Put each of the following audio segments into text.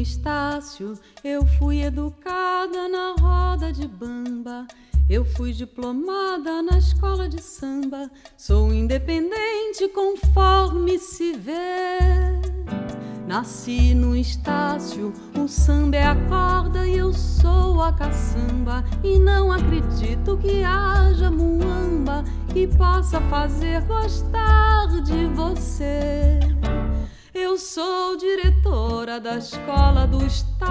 Estácio, eu fui educada na roda de bamba. Eu fui diplomada na escola de samba. Sou independente conforme se vê. Nasci no Estácio, o samba é a corda e eu sou a caçamba. E não acredito que haja muamba que possa fazer gostar de você. Eu sou diretora da escola do Estácio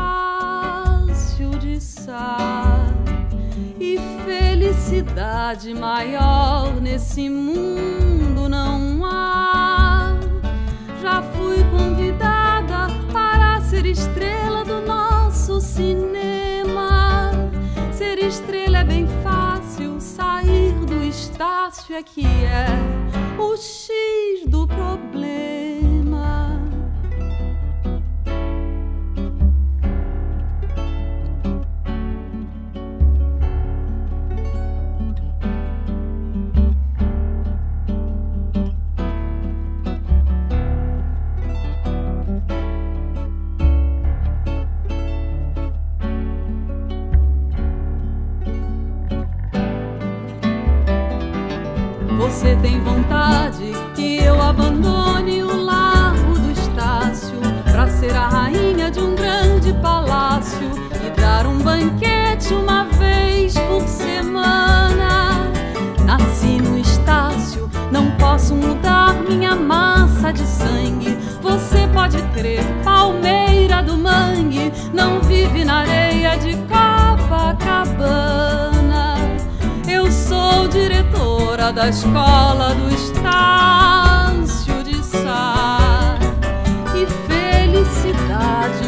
de Sá. E felicidade maior nesse mundo não há. Já fui convidada para ser estrela do nosso cinema. Ser estrela é bem fácil, sair do Estácio é que é o X do problema. Você tem vontade que eu abandone o largo do Estácio para ser a rainha de um grande palácio e dar um banquete uma vez por semana. Nasci no Estácio, não posso mudar minha massa de sangue. Você pode crer, palmeira da escola do Estácio de Sá. E felicidade